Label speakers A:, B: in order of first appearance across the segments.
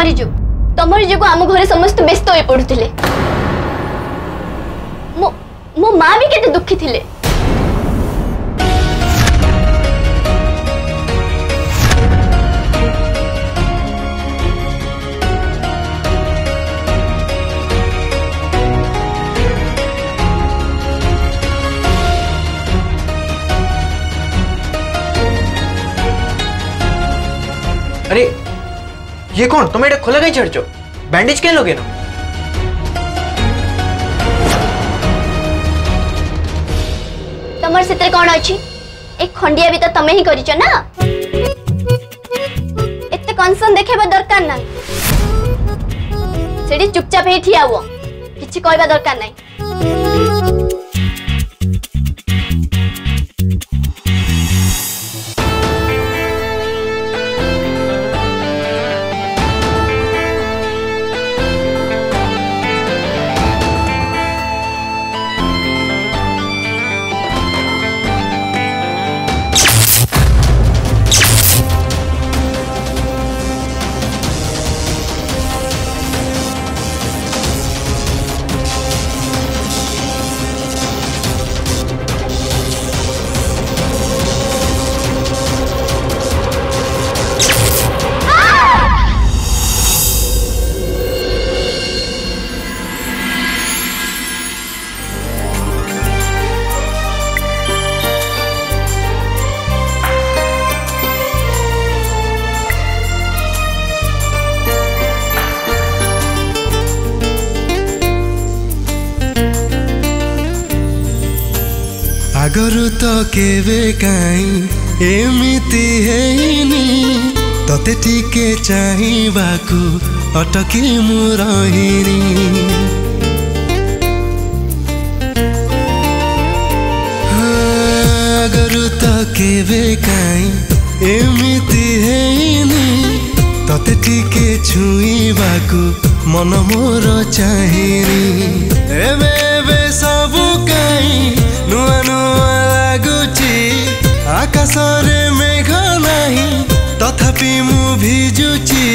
A: ତମରି ଯୋଗୁଁ ତମରି ଯୋଗୁଁ ଆମ ଘରେ ସମସ୍ତେ ବ୍ୟସ୍ତ ହୋଇ ପଡ଼ୁଥିଲେ ମୋ ମା ବି କେତେ ଦୁଃଖୀ ଥିଲେ
B: ଆରେ ये कौन तुम एटा खोले कहीं छेड़ो बैंडेज कह लोगे ना
A: तमर सितर कौन अछि एक खंडिया भी तो तमे ही करियो ना एते कंसर्न देखेबा दरकार ना सेडी चुपचाप ही ठिया हुआ किछि कहबा दरकार नाही
C: ଆଗରୁ ତ କେବେ କାହିଁ ଏମିତି ହେଇନି ତତେ ଟିକେ ଚାହିଁବାକୁ ଅଟକି ମୁଁ ରହିନି ଆଗରୁ ତ କେବେ କାହିଁ ଏମିତି ହେଇନି ତତେ ଟିକେ ଛୁଇଁବାକୁ মন মোর চাহিনি এবে এবে সবু কাই নুয়া নুয়া লাগুছি আকাশরে মেঘ নাহি তথাপি মু ভিজুছি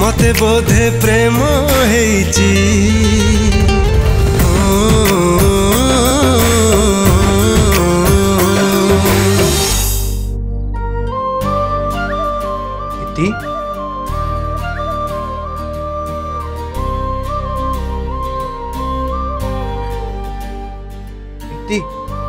C: মতে বোধে প্রেম হেইছি
B: ইতি Safety.